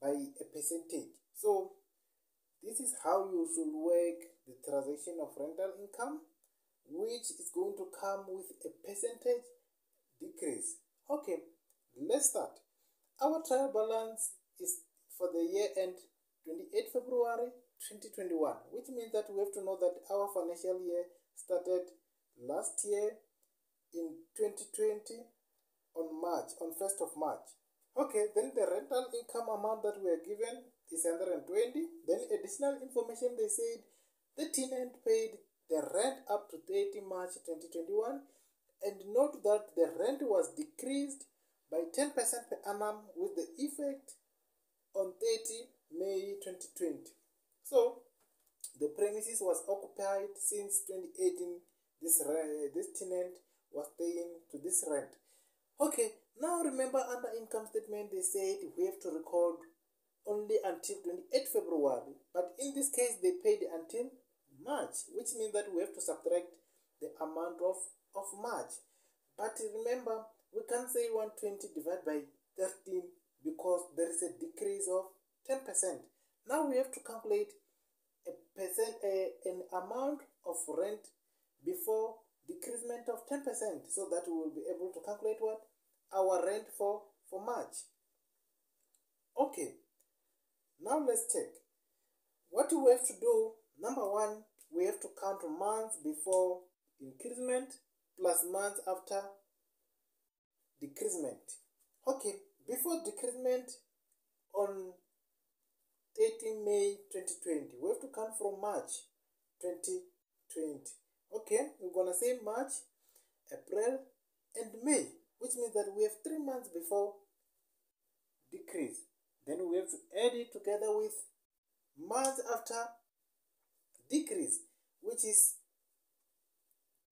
by a percentage so this is how you should work the transaction of rental income which is going to come with a percentage decrease okay let's start our trial balance is for the year end 28 february 2021, which means that we have to know that our financial year started last year in 2020 on March, on 1st of March. Okay, then the rental income amount that we are given is 120. Then additional information they said the tenant paid the rent up to 30 March 2021. And note that the rent was decreased by 10% per annum with the effect on 30 May 2020 so the premises was occupied since 2018 this, uh, this tenant was staying to this rent okay now remember under income statement they said we have to record only until 28 february but in this case they paid until march which means that we have to subtract the amount of, of march but remember we can't say 120 divided by 13 because there is a decrease of 10 percent now we have to calculate a percent a, an amount of rent before decreasement of 10% so that we will be able to calculate what our rent for for march okay now let's check what do we have to do number one we have to count months before increasement plus months after decreasement okay before decreasement on 30 may 2020 we have to count from march 2020 okay we're gonna say march april and may which means that we have three months before decrease then we have to add it together with march after decrease which is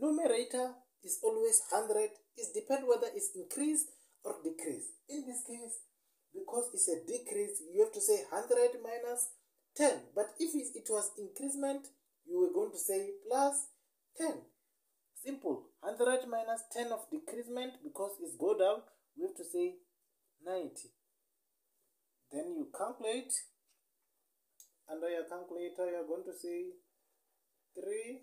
numerator is always 100 it depends whether it's increase or decrease in this case because it's a decrease you have to say 100 minus 10 but if it was increasement you were going to say plus 10 simple 100 minus 10 of decreasement because it's go down we have to say 90 then you calculate under your calculator you're going to say 3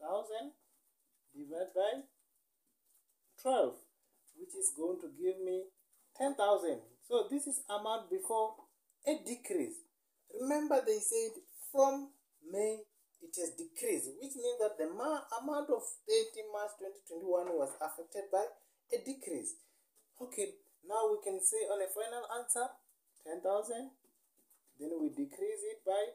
thousand divided by 12 which is going to give me 10,000 so this is amount before a decrease remember they said from May it has decreased which means that the amount of 30 March 2021 was affected by a decrease okay now we can say on a final answer 10,000. Then we decrease it by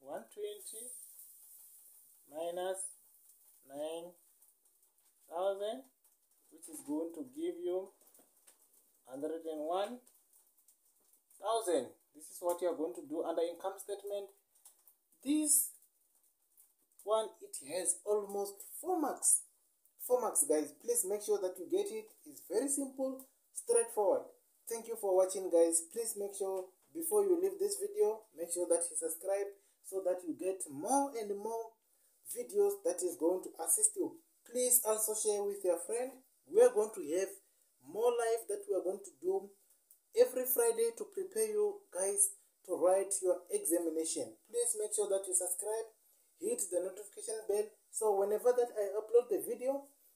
120 minus 9000 which is going to give you 101,000 this is what you are going to do under income statement this one it has almost four marks four marks guys please make sure that you get it it's very simple straightforward thank you for watching guys please make sure before you leave this video make sure that you subscribe so that you get more and more videos that is going to assist you please also share with your friend we are going to have more life that we are going to do every friday to prepare you guys to write your examination please make sure that you subscribe hit the notification bell so whenever that i upload the video